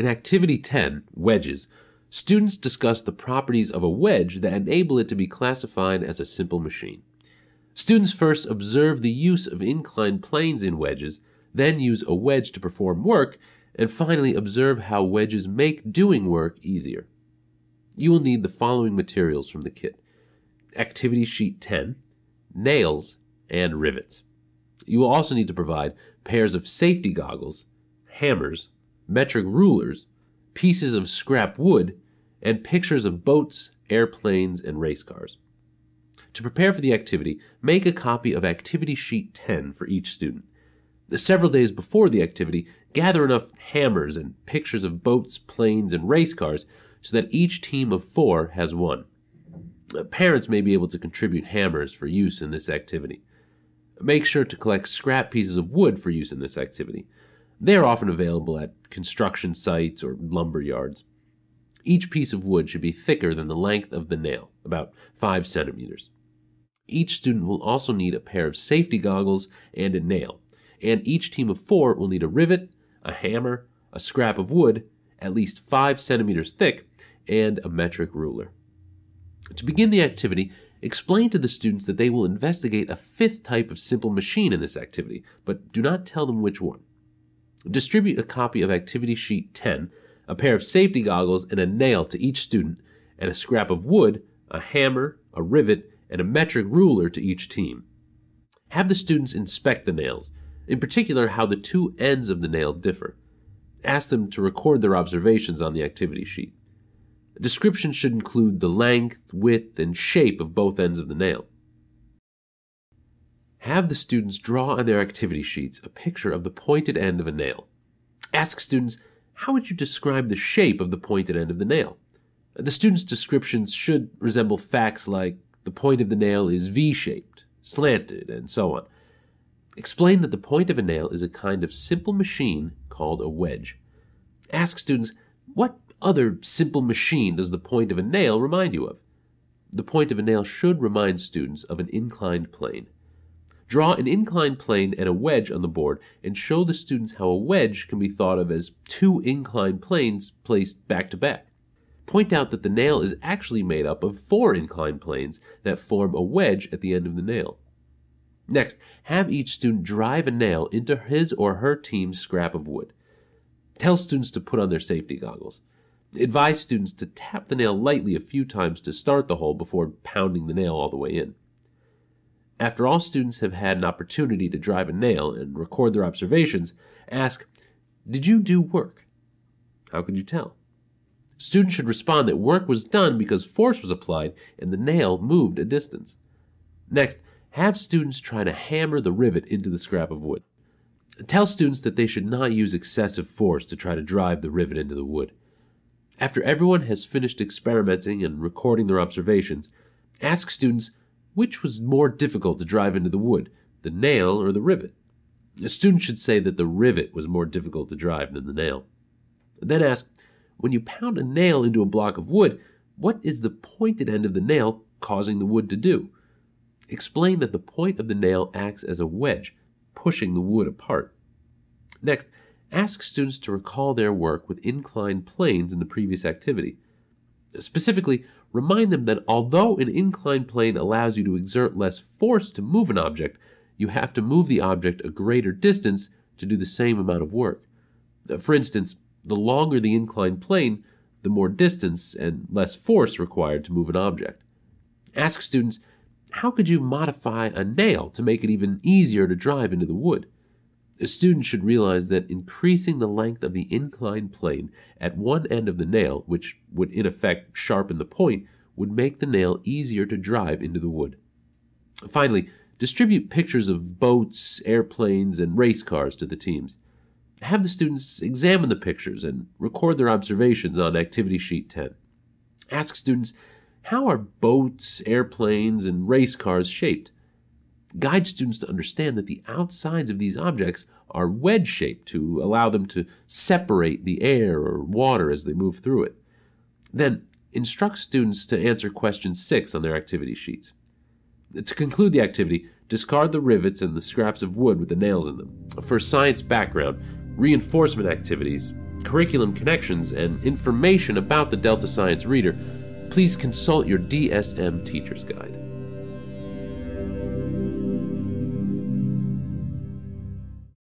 In Activity 10, Wedges, students discuss the properties of a wedge that enable it to be classified as a simple machine. Students first observe the use of inclined planes in wedges, then use a wedge to perform work, and finally observe how wedges make doing work easier. You will need the following materials from the kit Activity Sheet 10, nails, and rivets. You will also need to provide pairs of safety goggles, hammers, metric rulers, pieces of scrap wood, and pictures of boats, airplanes, and race cars. To prepare for the activity, make a copy of Activity Sheet 10 for each student. Several days before the activity, gather enough hammers and pictures of boats, planes, and race cars so that each team of four has one. Parents may be able to contribute hammers for use in this activity. Make sure to collect scrap pieces of wood for use in this activity. They are often available at construction sites or lumber yards. Each piece of wood should be thicker than the length of the nail, about 5 centimeters. Each student will also need a pair of safety goggles and a nail, and each team of four will need a rivet, a hammer, a scrap of wood, at least 5 centimeters thick, and a metric ruler. To begin the activity, explain to the students that they will investigate a fifth type of simple machine in this activity, but do not tell them which one. Distribute a copy of Activity Sheet 10, a pair of safety goggles, and a nail to each student, and a scrap of wood, a hammer, a rivet, and a metric ruler to each team. Have the students inspect the nails, in particular how the two ends of the nail differ. Ask them to record their observations on the activity sheet. A description should include the length, width, and shape of both ends of the nail. Have the students draw on their activity sheets a picture of the pointed end of a nail. Ask students, how would you describe the shape of the pointed end of the nail? The students' descriptions should resemble facts like the point of the nail is V shaped, slanted, and so on. Explain that the point of a nail is a kind of simple machine called a wedge. Ask students, what other simple machine does the point of a nail remind you of? The point of a nail should remind students of an inclined plane. Draw an inclined plane and a wedge on the board and show the students how a wedge can be thought of as two inclined planes placed back to back. Point out that the nail is actually made up of four inclined planes that form a wedge at the end of the nail. Next, have each student drive a nail into his or her team's scrap of wood. Tell students to put on their safety goggles. Advise students to tap the nail lightly a few times to start the hole before pounding the nail all the way in. After all students have had an opportunity to drive a nail and record their observations, ask, Did you do work? How could you tell? Students should respond that work was done because force was applied and the nail moved a distance. Next, have students try to hammer the rivet into the scrap of wood. Tell students that they should not use excessive force to try to drive the rivet into the wood. After everyone has finished experimenting and recording their observations, ask students which was more difficult to drive into the wood, the nail or the rivet? A student should say that the rivet was more difficult to drive than the nail. Then ask, when you pound a nail into a block of wood, what is the pointed end of the nail causing the wood to do? Explain that the point of the nail acts as a wedge, pushing the wood apart. Next, ask students to recall their work with inclined planes in the previous activity. Specifically, remind them that although an inclined plane allows you to exert less force to move an object, you have to move the object a greater distance to do the same amount of work. Uh, for instance, the longer the inclined plane, the more distance and less force required to move an object. Ask students, how could you modify a nail to make it even easier to drive into the wood? A student should realize that increasing the length of the inclined plane at one end of the nail, which would in effect sharpen the point, would make the nail easier to drive into the wood. Finally, distribute pictures of boats, airplanes, and race cars to the teams. Have the students examine the pictures and record their observations on Activity Sheet 10. Ask students, how are boats, airplanes, and race cars shaped? Guide students to understand that the outsides of these objects are wedge shaped to allow them to separate the air or water as they move through it. Then, instruct students to answer question 6 on their activity sheets. To conclude the activity, discard the rivets and the scraps of wood with the nails in them. For science background, reinforcement activities, curriculum connections and information about the Delta Science Reader, please consult your DSM Teacher's Guide.